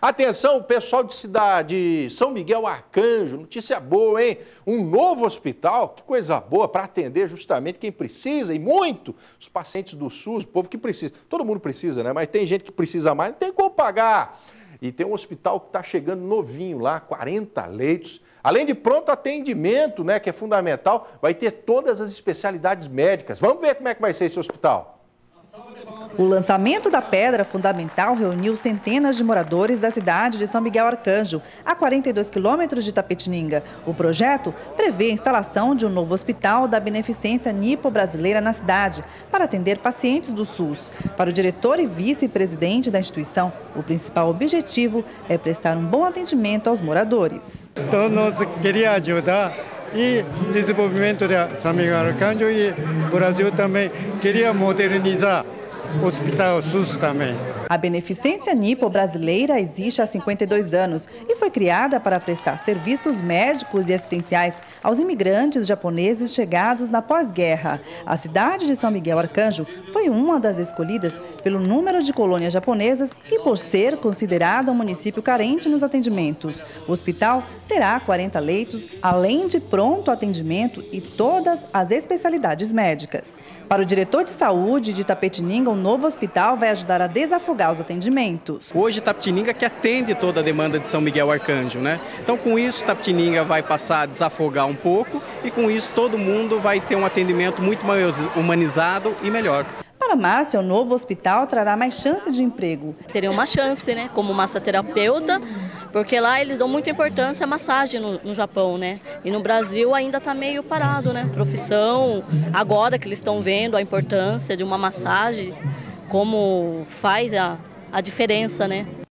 Atenção, pessoal de cidade, São Miguel Arcanjo, notícia boa, hein? Um novo hospital, que coisa boa para atender justamente quem precisa e muito os pacientes do SUS, o povo que precisa. Todo mundo precisa, né? Mas tem gente que precisa mais, não tem como pagar. E tem um hospital que está chegando novinho lá, 40 leitos. Além de pronto atendimento, né, que é fundamental, vai ter todas as especialidades médicas. Vamos ver como é que vai ser esse hospital. O lançamento da pedra fundamental reuniu centenas de moradores da cidade de São Miguel Arcanjo, a 42 quilômetros de Tapetininga. O projeto prevê a instalação de um novo hospital da Beneficência Nipo-Brasileira na cidade, para atender pacientes do SUS. Para o diretor e vice-presidente da instituição, o principal objetivo é prestar um bom atendimento aos moradores. Então, nós queríamos ajudar e desenvolvimento de São Miguel Arcanjo e Brasil também queria modernizar Hospital SUS também. A Beneficência Nipo brasileira existe há 52 anos e foi criada para prestar serviços médicos e assistenciais aos imigrantes japoneses chegados na pós-guerra. A cidade de São Miguel Arcanjo foi uma das escolhidas pelo número de colônias japonesas e por ser considerada um município carente nos atendimentos. O hospital terá 40 leitos, além de pronto atendimento e todas as especialidades médicas. Para o diretor de saúde de Tapetininga, o novo hospital vai ajudar a desafogar os atendimentos. Hoje, Tapetininga que atende toda a demanda de São Miguel Arcanjo, né? Então, com isso, Tapetininga vai passar a desafogar um pouco e, com isso, todo mundo vai ter um atendimento muito mais humanizado e melhor. Para Márcia, o novo hospital trará mais chance de emprego. Seria uma chance, né? Como massoterapeuta, porque lá eles dão muita importância à massagem no, no Japão, né? E no Brasil ainda está meio parado, né? Profissão, agora que eles estão vendo a importância de uma massagem, como faz a, a diferença, né?